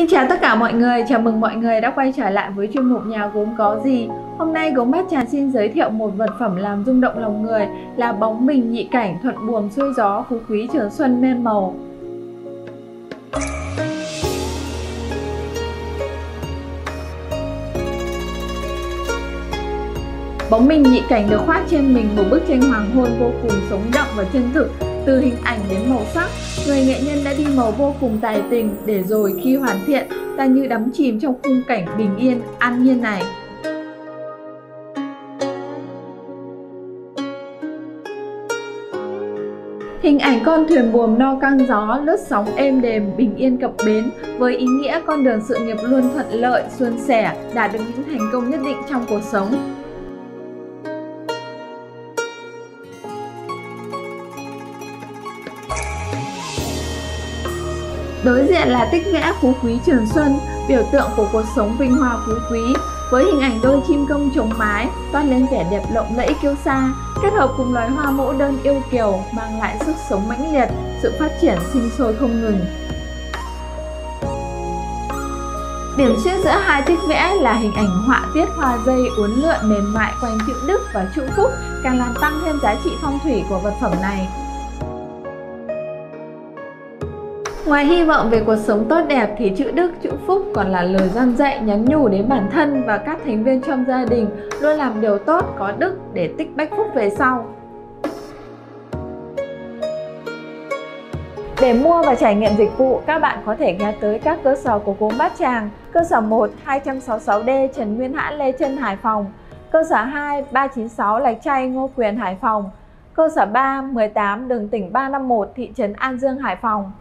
Xin chào tất cả mọi người, chào mừng mọi người đã quay trở lại với chuyên mục nhà gốm có gì. Hôm nay gốm bát tràng xin giới thiệu một vật phẩm làm rung động lòng người là bóng bình nhị cảnh thuận buồm xuôi gió phú quý trường xuân men màu. Bóng bình nhị cảnh được khoác trên mình một bức tranh hoàng hôn vô cùng sống động và chân thực từ hình ảnh đến màu sắc, người nghệ nhân đã đi màu vô cùng tài tình để rồi khi hoàn thiện ta như đắm chìm trong khung cảnh bình yên, an nhiên này. Hình ảnh con thuyền buồm no căng gió lướt sóng êm đềm bình yên cập bến với ý nghĩa con đường sự nghiệp luôn thuận lợi, suôn sẻ, đạt được những thành công nhất định trong cuộc sống. Đối diện là tích vẽ phú quý trường xuân, biểu tượng của cuộc sống vinh hoa phú quý, với hình ảnh đôi chim công trống mái toát lên vẻ đẹp lộng lẫy kiêu sa, kết hợp cùng loài hoa mẫu đơn yêu kiều mang lại sức sống mãnh liệt, sự phát triển sinh sôi không ngừng. Điểm xuyên giữa hai tích vẽ là hình ảnh họa tiết hoa dây uốn lượn mềm mại quanh chữ đức và chữ phúc càng làm tăng thêm giá trị phong thủy của vật phẩm này. Ngoài hy vọng về cuộc sống tốt đẹp thì chữ Đức, chữ Phúc còn là lời gian dạy nhắn nhủ đến bản thân và các thành viên trong gia đình luôn làm điều tốt, có đức để tích bách phúc về sau. Để mua và trải nghiệm dịch vụ, các bạn có thể ghé tới các cơ sở của gốm Bát Tràng, cơ sở 1 266D Trần Nguyên Hãn Lê Trân Hải Phòng, cơ sở 2 396 Lạch Tray Ngô Quyền Hải Phòng, cơ sở 3 18 đường tỉnh 351 thị trấn An Dương Hải Phòng.